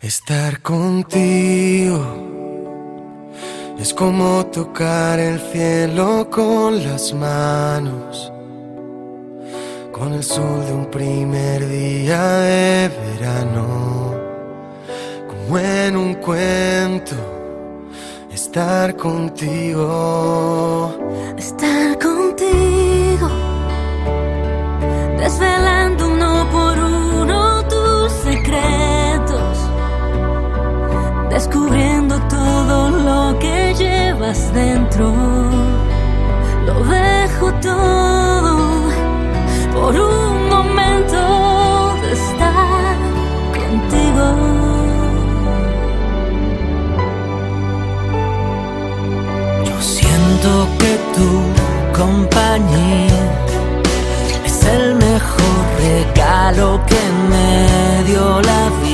Estar contigo es como tocar el cielo con las manos, con el sol de un primer día de verano, como en un cuento. Estar contigo, estar contigo, dentro. Lo dejo todo por un momento de estar contigo. Yo siento que tu compañía es el mejor regalo que me dio la vida,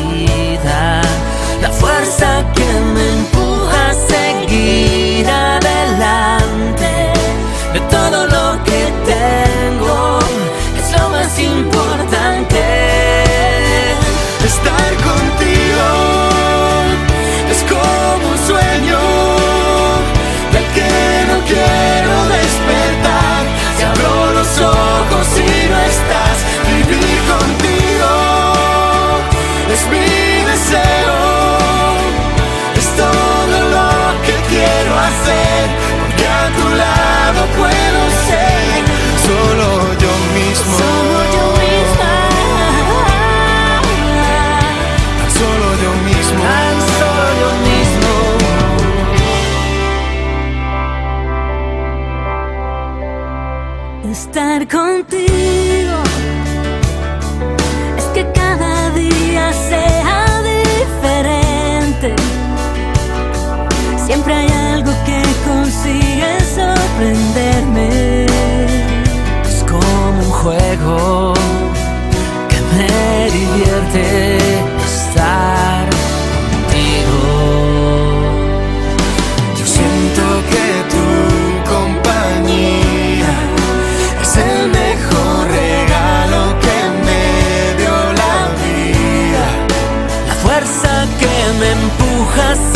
que Estar contigo es que cada día sea diferente. Siempre hay algo que consigue sorprenderme. Es como un juego que me divierte me